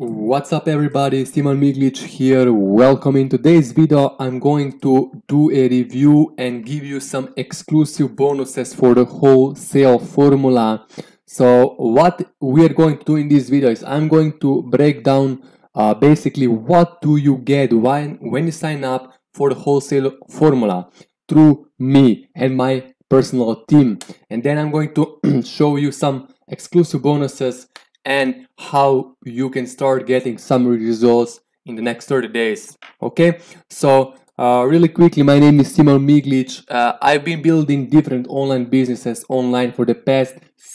What's up everybody, Simeon Miglic here. Welcome in today's video. I'm going to do a review and give you some exclusive bonuses for the wholesale formula. So what we're going to do in this video is I'm going to break down uh, basically what do you get when, when you sign up for the wholesale formula through me and my personal team. And then I'm going to show you some exclusive bonuses and how you can start getting some results in the next 30 days okay? So uh, really quickly my name is Simeon Miglic uh, I've been building different online businesses online for the past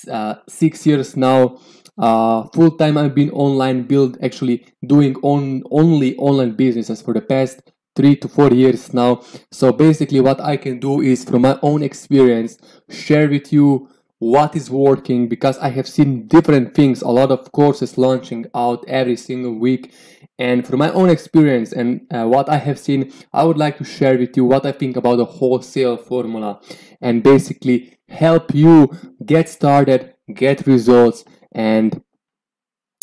uh, six years now. Uh, full time I've been online build actually doing on only online businesses for the past three to four years now. So basically what I can do is from my own experience share with you what is working because I have seen different things, a lot of courses launching out every single week. And from my own experience and uh, what I have seen, I would like to share with you what I think about the wholesale formula and basically help you get started, get results, and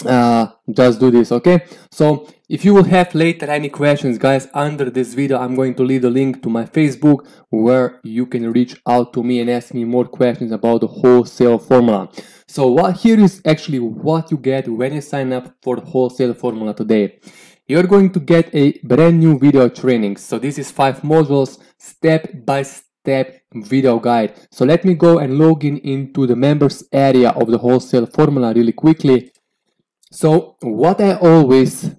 uh, just do this okay? So if you will have later any questions guys under this video i'm going to leave the link to my facebook where you can reach out to me and ask me more questions about the wholesale formula. So what here is actually what you get when you sign up for the wholesale formula today. You're going to get a brand new video training. So this is five modules step by step video guide. So let me go and log in into the members area of the wholesale formula really quickly so, what I always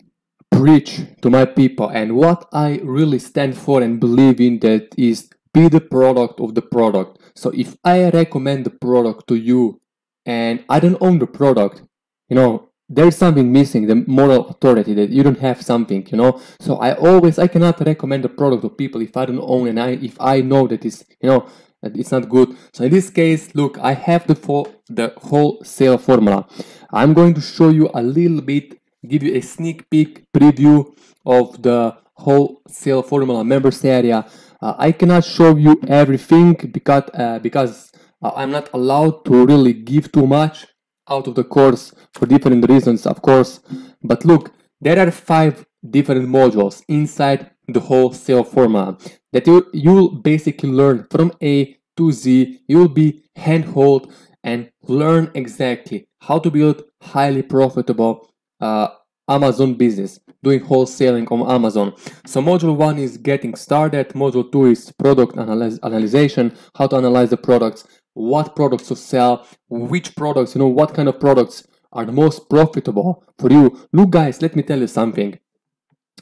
preach to my people and what I really stand for and believe in that is be the product of the product. So, if I recommend the product to you and I don't own the product, you know, there's something missing the moral authority that you don't have something you know so i always i cannot recommend the product to people if i don't own and i if i know that is you know it's not good. So in this case look i have the for the wholesale formula. I'm going to show you a little bit give you a sneak peek preview of the wholesale formula members area. Uh, i cannot show you everything because uh, because uh, i'm not allowed to really give too much out of the course for different reasons of course. But look there are five different modules inside the wholesale formula that you you'll basically learn from A to Z. You'll be handhold and learn exactly how to build highly profitable uh, Amazon business, doing wholesaling on Amazon. So module one is getting started. Module two is product analysis, analyzation, how to analyze the products, what products to sell, which products, you know, what kind of products are the most profitable for you. Look guys, let me tell you something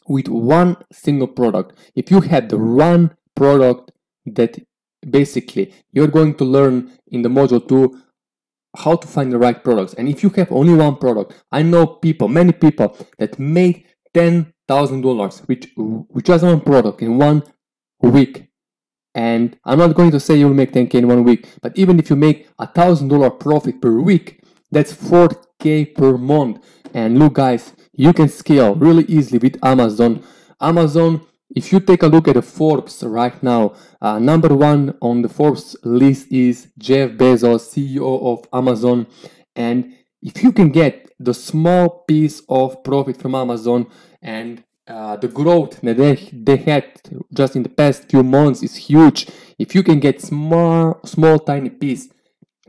with one single product. If you had the one product that basically you're going to learn in the module 2 how to find the right products. And if you have only one product, I know people, many people that made $10,000 with, with just one product in one week. And I'm not going to say you'll make 10K in one week, but even if you make a $1,000 profit per week, that's 4K per month. And look guys, you can scale really easily with Amazon. Amazon, if you take a look at the Forbes right now, uh, number one on the Forbes list is Jeff Bezos, CEO of Amazon. And if you can get the small piece of profit from Amazon and uh, the growth that they, they had just in the past few months is huge. If you can get small, small tiny piece,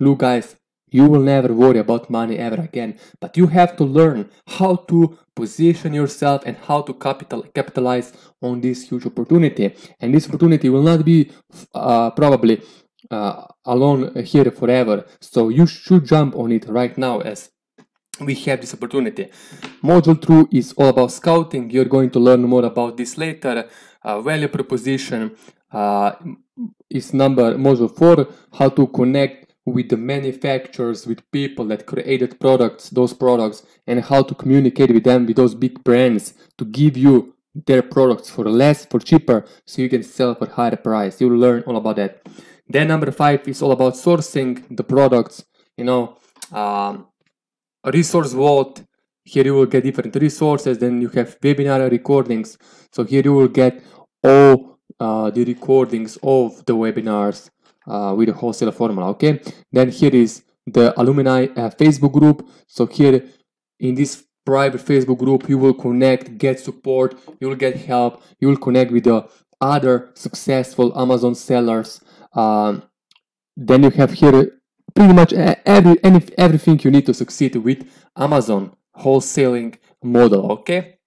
look guys, you will never worry about money ever again, but you have to learn how to position yourself and how to capital capitalize on this huge opportunity. And this opportunity will not be uh, probably uh, alone here forever. So you should jump on it right now as we have this opportunity. Module 2 is all about scouting. You're going to learn more about this later. Uh, value proposition uh, is number module 4, how to connect with the manufacturers, with people that created products, those products, and how to communicate with them, with those big brands to give you their products for less, for cheaper, so you can sell for higher price. You'll learn all about that. Then number five is all about sourcing the products, you know, um, resource vault. Here you will get different resources. Then you have webinar recordings. So here you will get all uh, the recordings of the webinars uh, with the wholesale formula okay then here is the alumni uh, facebook group so here in this private Facebook group. You will connect, get support, you will get help, you will connect with the other successful Amazon sellers. Um, then you have here pretty much every, any, everything you need to succeed with Amazon wholesaling model. Okay.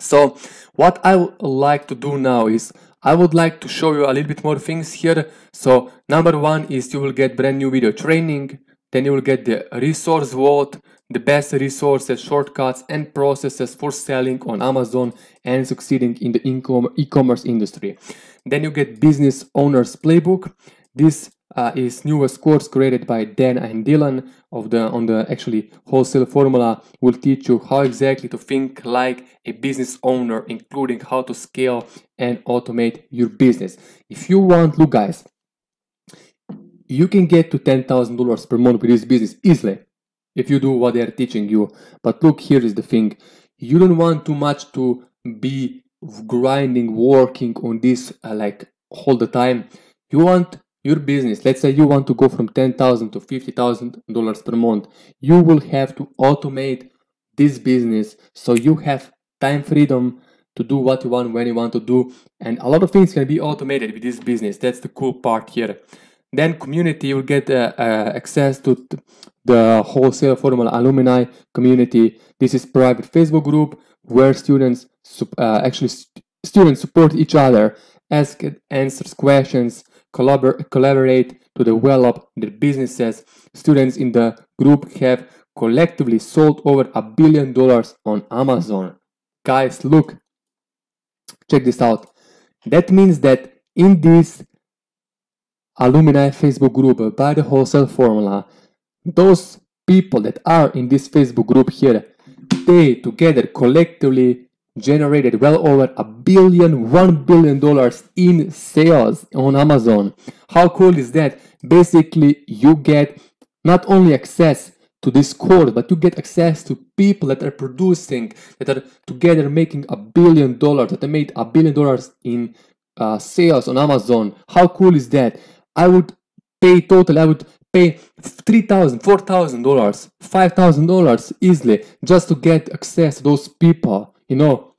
So what I would like to do now is I would like to show you a little bit more things here. So number one is you will get brand new video training. Then you will get the resource vault, the best resources, shortcuts and processes for selling on Amazon and succeeding in the e-commerce industry. Then you get business owner's playbook. This uh, is newest course created by Dan and Dylan of the on the actually wholesale formula will teach you how exactly to think like a business owner including how to scale and automate your business. If you want look guys you can get to $10,000 per month with this business easily if you do what they're teaching you. But look here is the thing. You don't want too much to be grinding working on this uh, like all the time. You want your business. Let's say you want to go from 10000 to 50000 dollars per month you will have to automate this business. So you have time freedom to do what you want when you want to do. And a lot of things can be automated with this business. That's the cool part here. Then community you'll get uh, uh, access to the wholesale formal alumni community. This is private facebook group where students uh, actually st students support each other ask answers questions collabor collaborate to develop their businesses. Students in the group have collectively sold over a billion dollars on Amazon. Guys, look, check this out. That means that in this alumni Facebook group uh, by the wholesale formula, those people that are in this Facebook group here, they together collectively generated well over a billion, one billion dollars in sales on Amazon. How cool is that? Basically, you get not only access to this course, but you get access to people that are producing, that are together making a billion dollars, that they made a billion dollars in uh, sales on Amazon. How cool is that? I would pay total, I would pay $3,000, $4,000, $5,000 easily just to get access to those people you know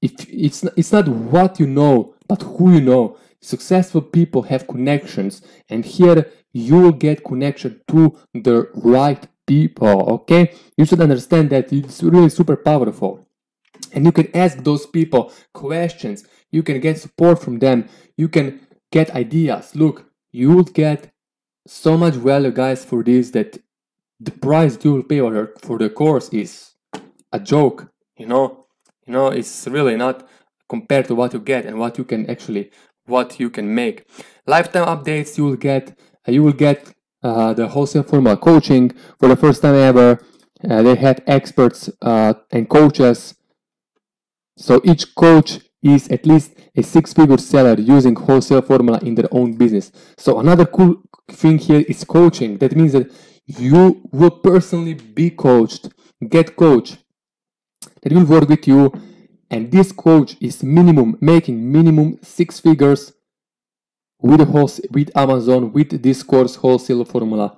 if it's it's not what you know but who you know. Successful people have connections and here you will get connection to the right people okay? You should understand that it's really super powerful. And you can ask those people questions. You can get support from them. You can get ideas. Look you will get so much value guys for this that the price you will pay for the course is a joke you know you know it's really not compared to what you get and what you can actually what you can make. Lifetime updates you will get uh, you will get uh, the wholesale formula coaching for the first time ever. Uh, they have experts uh, and coaches. So each coach is at least a six-figure seller using wholesale formula in their own business. So another cool thing here is coaching. That means that you will personally be coached get coached that will work with you and this coach is minimum making minimum six figures with wholesale, with Amazon with this course wholesale formula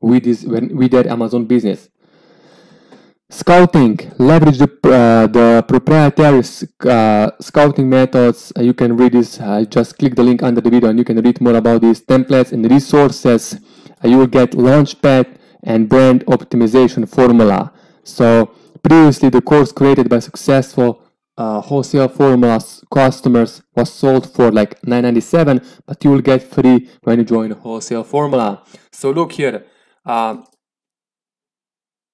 with this with their Amazon business. Scouting, leverage the, uh, the proprietary uh, scouting methods. Uh, you can read this, just click the link under the video and you can read more about these templates and resources. Uh, you will get Launchpad and brand optimization formula. So Previously, the course created by successful uh, wholesale formulas customers was sold for like 9.97, but you will get free when you join wholesale formula. So look here, uh,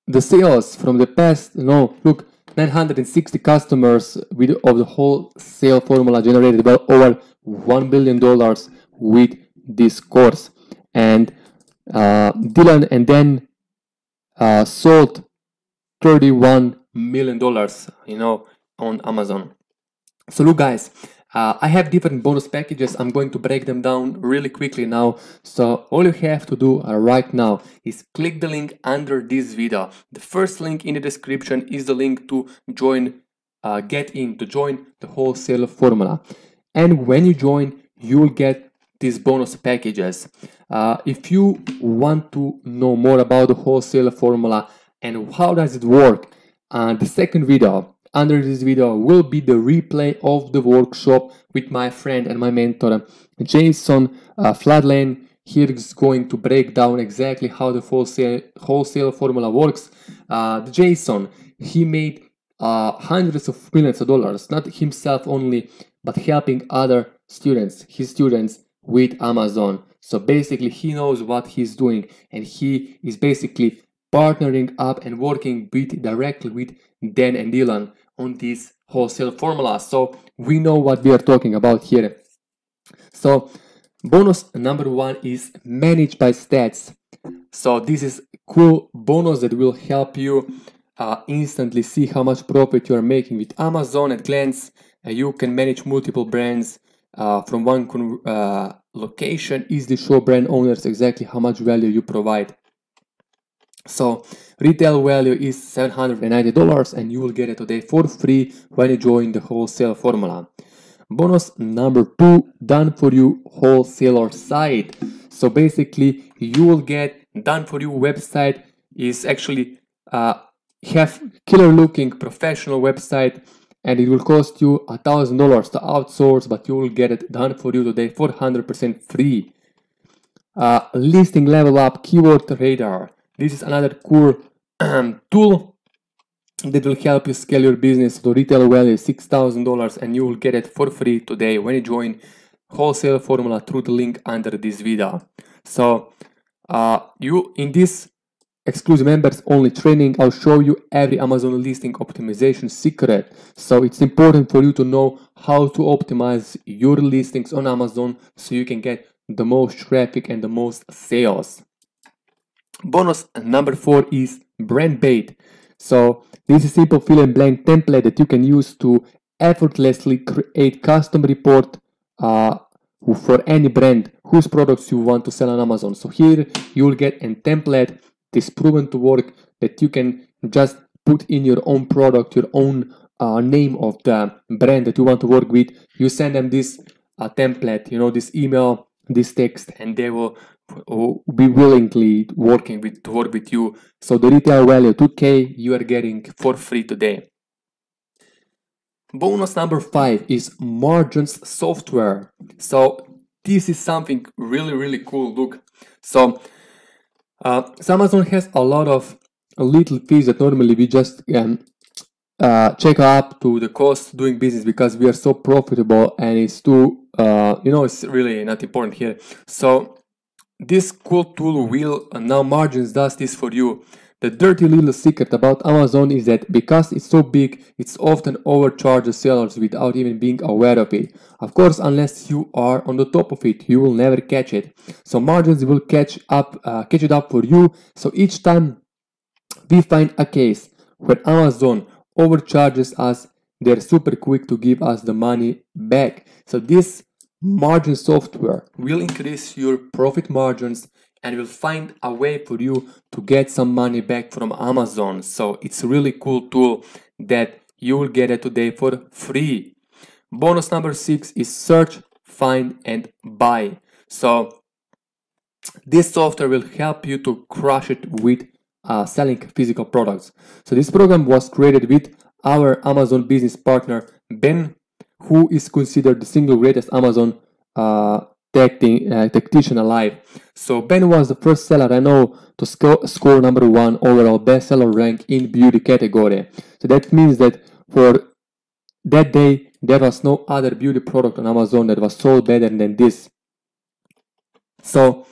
the sales from the past, no, look, 960 customers with of the wholesale formula generated well over $1 billion with this course. And uh, Dylan and Dan uh, sold 31 million dollars you know on amazon so look guys uh, I have different bonus packages. I'm going to break them down really quickly now. So all you have to do uh, right now is click the link under this video. The first link in the description is the link to join, uh, get in, to join the wholesale formula. And when you join, you will get these bonus packages. Uh, if you want to know more about the wholesale formula, and how does it work? uh, the second video under this video will be the replay of the workshop with my friend and my mentor Jason uh, Fladlien. Here is going to break down exactly how the wholesale, wholesale formula works. Uh, Jason, he made uh, hundreds of millions of dollars, not himself only, but helping other students, his students with Amazon. So basically he knows what he's doing and he is basically partnering up and working with directly with Dan and Dylan on this wholesale formula. So we know what we are talking about here. So bonus number one is managed by stats. So this is cool bonus that will help you uh, instantly see how much profit you are making with Amazon at glance. Uh, you can manage multiple brands uh, from one uh, location, easily show brand owners exactly how much value you provide. So retail value is $790 and you will get it today for free when you join the wholesale formula. Bonus number two, done for you wholesaler site. So basically you will get done for you website is actually uh, have killer looking professional website and it will cost you a thousand dollars to outsource but you will get it done for you today for 100% free uh, listing level up keyword radar this is another cool tool that will help you scale your business to retail value $6,000 and you will get it for free today when you join wholesale formula through the link under this video. So uh, you in this exclusive members only training I'll show you every Amazon listing optimization secret so it's important for you to know how to optimize your listings on Amazon so you can get the most traffic and the most sales Bonus number four is brand bait. So this is a simple fill and blank template that you can use to effortlessly create custom report uh, for any brand whose products you want to sell on Amazon. So here you will get a template that is proven to work that you can just put in your own product, your own uh, name of the brand that you want to work with. You send them this uh, template, you know, this email, this text, and they will be willingly working with to work with you. So the retail value 2k you are getting for free today. Bonus number five is margins software. So this is something really really cool. Look, so uh, Amazon has a lot of little fees that normally we just um, uh, check up to the cost doing business because we are so profitable and it's too uh, you know it's really not important here. So this cool tool will uh, now margins does this for you. The dirty little secret about Amazon is that because it's so big, it's often overcharges sellers without even being aware of it. Of course, unless you are on the top of it, you will never catch it. So margins will catch up, uh, catch it up for you. So each time we find a case where Amazon overcharges us, they're super quick to give us the money back. So this margin software will increase your profit margins and will find a way for you to get some money back from Amazon. So it's a really cool tool that you will get it today for free. Bonus number six is search, find and buy. So this software will help you to crush it with uh, selling physical products. So this program was created with our Amazon business partner Ben who is considered the single greatest Amazon uh, uh, tactician alive. So Ben was the first seller I know to sco score number one overall bestseller rank in beauty category. So that means that for that day there was no other beauty product on Amazon that was sold better than this. So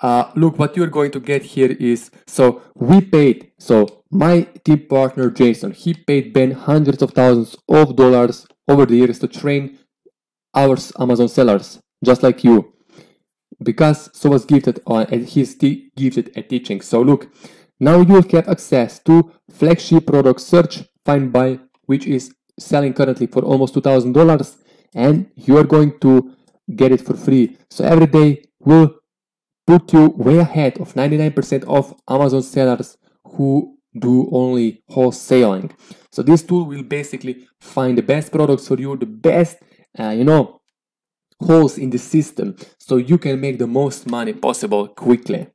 uh, look what you're going to get here is so we paid so my team partner Jason he paid Ben hundreds of thousands of dollars over the years to train our Amazon sellers, just like you. Because so was gifted on and he's gifted at teaching. So look, now you have access to flagship product search find buy, which is selling currently for almost $2,000 and you are going to get it for free. So every day will put you way ahead of 99% of Amazon sellers who do only wholesaling. So this tool will basically find the best products for you, the best, uh, you know, holes in the system so you can make the most money possible quickly.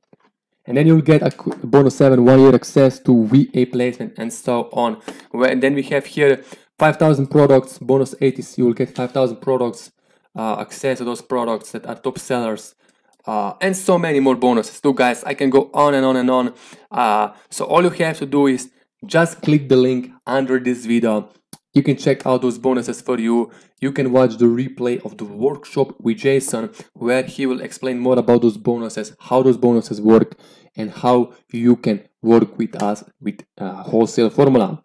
and then you'll get a bonus 7 one year access to va placement and so on. And then we have here 5000 products bonus 80 you will get 5000 products uh, access to those products that are top sellers uh, and so many more bonuses. Too guys i can go on and on and on. Uh, so all you have to do is just click the link under this video. You can check out those bonuses for you. You can watch the replay of the workshop with jason where he will explain more about those bonuses how those bonuses work and how you can work with us with uh, wholesale formula.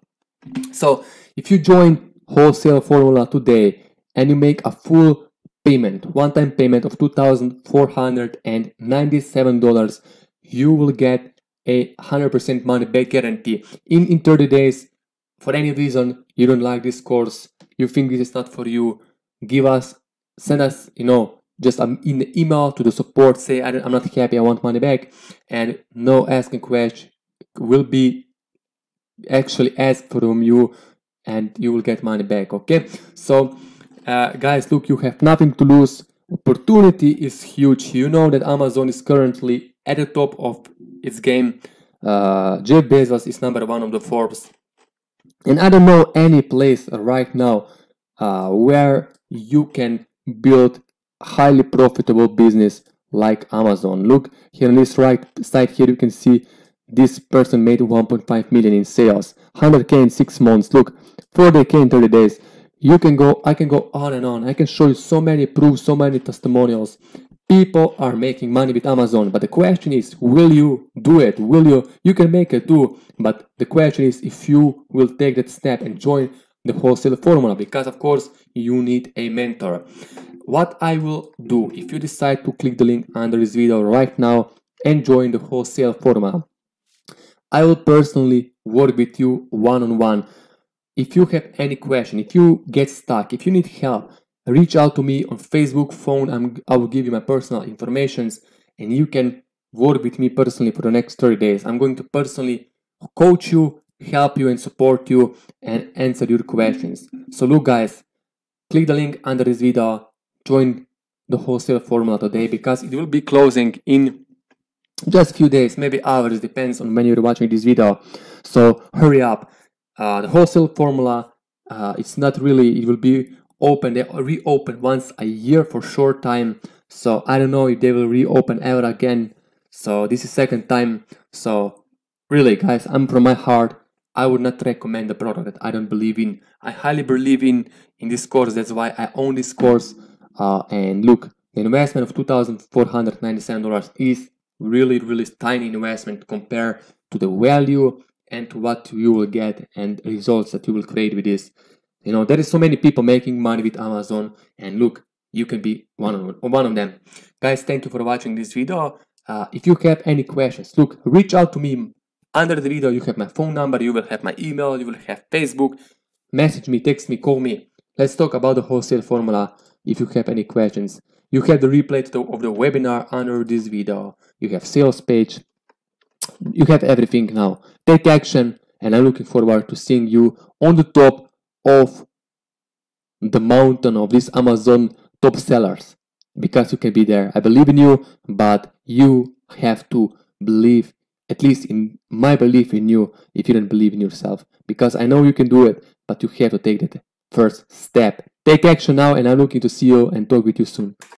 So if you join wholesale formula today and you make a full payment, one-time payment of $2,497, you will get a 100% money back guarantee. In, in 30 days, for any reason you don't like this course, you think this is not for you, give us, send us, you know, just an email to the support, say I'm not happy, I want money back, and no asking question will be actually asked from you and you will get money back, okay? So uh, guys, look, you have nothing to lose. Opportunity is huge. You know that Amazon is currently at the top of its game. Uh, Jeff Bezos is number one of the Forbes. And I don't know any place right now uh, where you can build highly profitable business like Amazon. Look here on this right side here, you can see this person made 1.5 million in sales, 100k in six months. Look, 40k in 30 days you can go i can go on and on i can show you so many proofs so many testimonials people are making money with amazon but the question is will you do it? Will you? You can make it too but the question is if you will take that step and join the wholesale formula because of course you need a mentor. What i will do if you decide to click the link under this video right now and join the wholesale formula i will personally work with you one-on-one. -on -one if you have any question, if you get stuck, if you need help, reach out to me on Facebook, phone, I'm, I will give you my personal informations and you can work with me personally for the next 30 days. I'm going to personally coach you, help you and support you and answer your questions. So look guys, click the link under this video, join the wholesale formula today because it will be closing in just a few days, maybe hours, depends on when you're watching this video. So hurry up. Uh, the wholesale formula, uh, it's not really, it will be open, they reopen once a year for short time. So I don't know if they will reopen ever again. So this is second time. So really guys, I'm from my heart. I would not recommend the product that I don't believe in. I highly believe in in this course. That's why I own this course. Uh, and look, the investment of $2,497 is really, really tiny investment compared to the value and to what you will get and results that you will create with this. You know, there is so many people making money with Amazon and look, you can be one of, one of them. Guys, thank you for watching this video. Uh, if you have any questions, look, reach out to me. Under the video, you have my phone number, you will have my email, you will have Facebook. Message me, text me, call me. Let's talk about the wholesale formula if you have any questions. You have the replay of the webinar under this video. You have sales page, you have everything now. Take action, and I'm looking forward to seeing you on the top of the mountain of these Amazon top sellers because you can be there. I believe in you, but you have to believe, at least in my belief in you, if you don't believe in yourself. Because I know you can do it, but you have to take that first step. Take action now, and I'm looking to see you and talk with you soon.